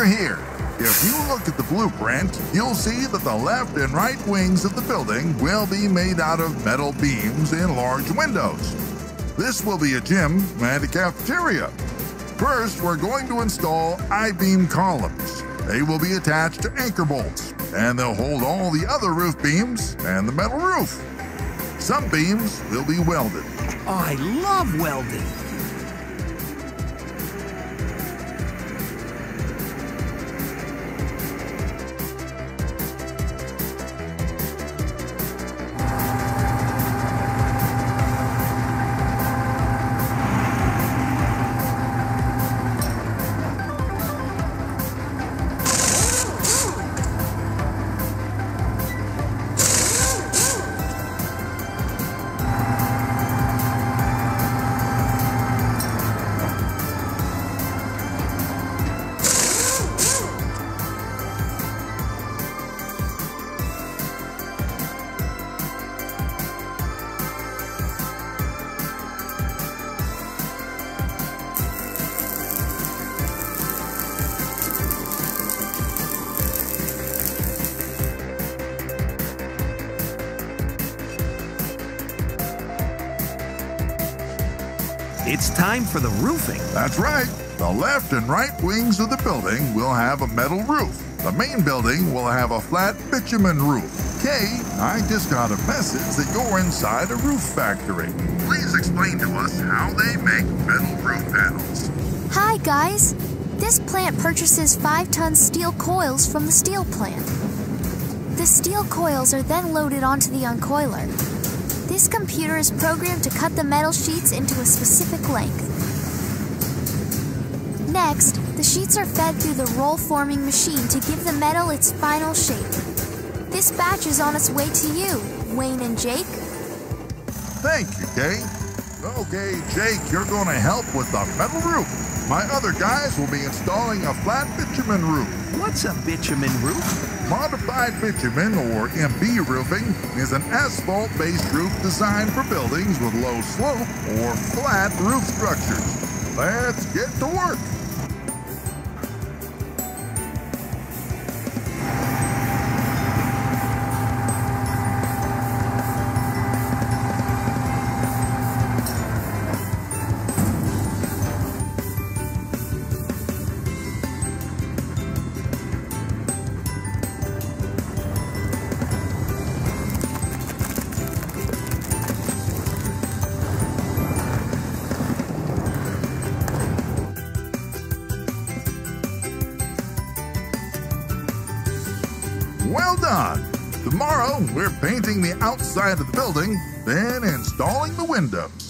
here. If you look at the blueprint, you'll see that the left and right wings of the building will be made out of metal beams and large windows. This will be a gym and a cafeteria. First, we're going to install I-beam columns. They will be attached to anchor bolts, and they'll hold all the other roof beams and the metal roof. Some beams will be welded. I love welding. It's time for the roofing. That's right. The left and right wings of the building will have a metal roof. The main building will have a flat bitumen roof. Kay, I just got a message that you're inside a roof factory. Please explain to us how they make metal roof panels. Hi, guys. This plant purchases 5 ton steel coils from the steel plant. The steel coils are then loaded onto the uncoiler. This computer is programmed to cut the metal sheets into a specific length. Next, the sheets are fed through the roll forming machine to give the metal its final shape. This batch is on its way to you, Wayne and Jake. Thank you, Kay. Okay, Jake, you're going to help with the metal roof. My other guys will be installing a flat bitumen roof. What's a bitumen roof? Modified bitumen, or MB roofing, is an asphalt based roof designed for buildings with low slope or flat roof structures. Let's get to work. Well done. Tomorrow, we're painting the outside of the building, then installing the windows.